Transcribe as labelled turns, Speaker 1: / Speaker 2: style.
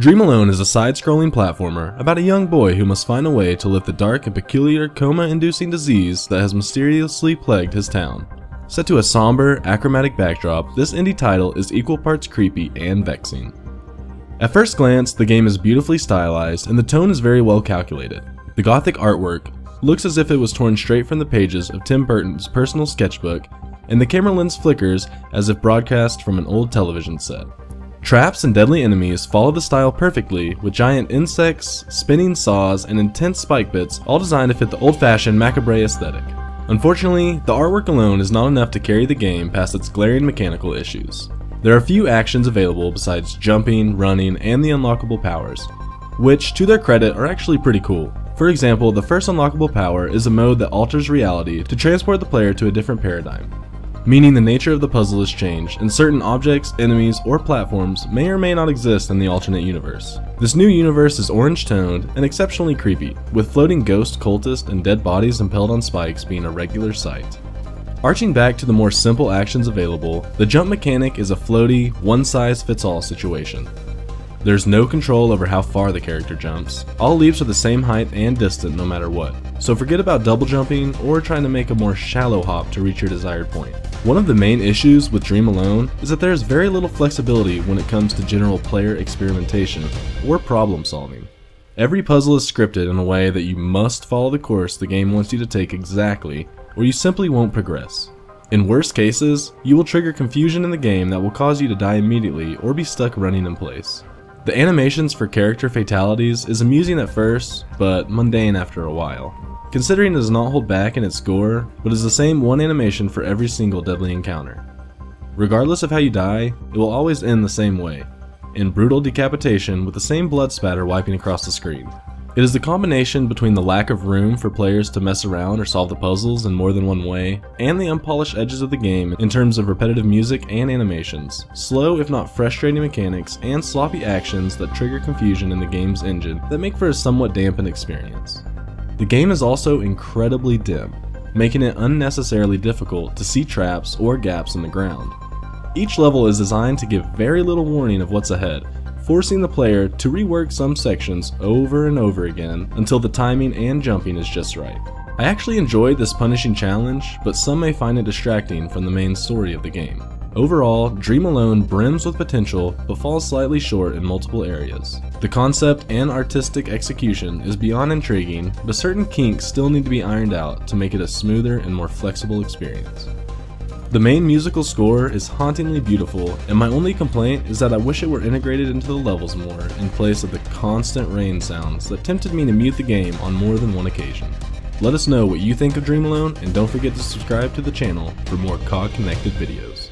Speaker 1: Dream Alone is a side-scrolling platformer about a young boy who must find a way to lift the dark and peculiar coma-inducing disease that has mysteriously plagued his town. Set to a somber, achromatic backdrop, this indie title is equal parts creepy and vexing. At first glance, the game is beautifully stylized and the tone is very well calculated. The gothic artwork looks as if it was torn straight from the pages of Tim Burton's personal sketchbook, and the camera lens flickers as if broadcast from an old television set. Traps and deadly enemies follow the style perfectly, with giant insects, spinning saws, and intense spike bits, all designed to fit the old-fashioned macabre aesthetic. Unfortunately, the artwork alone is not enough to carry the game past its glaring mechanical issues. There are few actions available besides jumping, running, and the unlockable powers, which, to their credit, are actually pretty cool. For example, the first unlockable power is a mode that alters reality to transport the player to a different paradigm meaning the nature of the puzzle is changed, and certain objects, enemies, or platforms may or may not exist in the alternate universe. This new universe is orange-toned and exceptionally creepy, with floating ghost, cultists, and dead bodies impaled on spikes being a regular sight. Arching back to the more simple actions available, the jump mechanic is a floaty, one-size-fits-all situation. There's no control over how far the character jumps. All leaps are the same height and distance no matter what. So forget about double jumping or trying to make a more shallow hop to reach your desired point. One of the main issues with Dream Alone is that there is very little flexibility when it comes to general player experimentation or problem solving. Every puzzle is scripted in a way that you must follow the course the game wants you to take exactly, or you simply won't progress. In worst cases, you will trigger confusion in the game that will cause you to die immediately or be stuck running in place. The animations for character fatalities is amusing at first, but mundane after a while. Considering it does not hold back in its gore, but is the same one animation for every single deadly encounter. Regardless of how you die, it will always end the same way, in brutal decapitation with the same blood spatter wiping across the screen. It is the combination between the lack of room for players to mess around or solve the puzzles in more than one way, and the unpolished edges of the game in terms of repetitive music and animations, slow if not frustrating mechanics, and sloppy actions that trigger confusion in the game's engine that make for a somewhat dampened experience. The game is also incredibly dim, making it unnecessarily difficult to see traps or gaps in the ground. Each level is designed to give very little warning of what's ahead, forcing the player to rework some sections over and over again until the timing and jumping is just right. I actually enjoyed this punishing challenge, but some may find it distracting from the main story of the game. Overall, Dream Alone brims with potential, but falls slightly short in multiple areas. The concept and artistic execution is beyond intriguing, but certain kinks still need to be ironed out to make it a smoother and more flexible experience. The main musical score is hauntingly beautiful, and my only complaint is that I wish it were integrated into the levels more in place of the constant rain sounds that tempted me to mute the game on more than one occasion. Let us know what you think of Dream Alone, and don't forget to subscribe to the channel for more COG Connected videos.